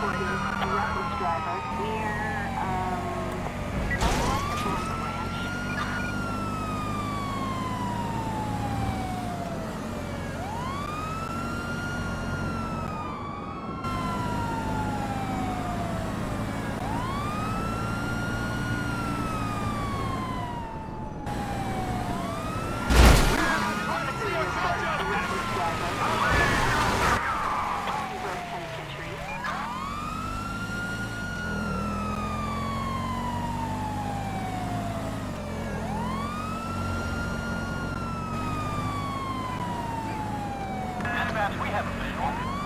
40, reckless driver near Dispatch, we have a visual.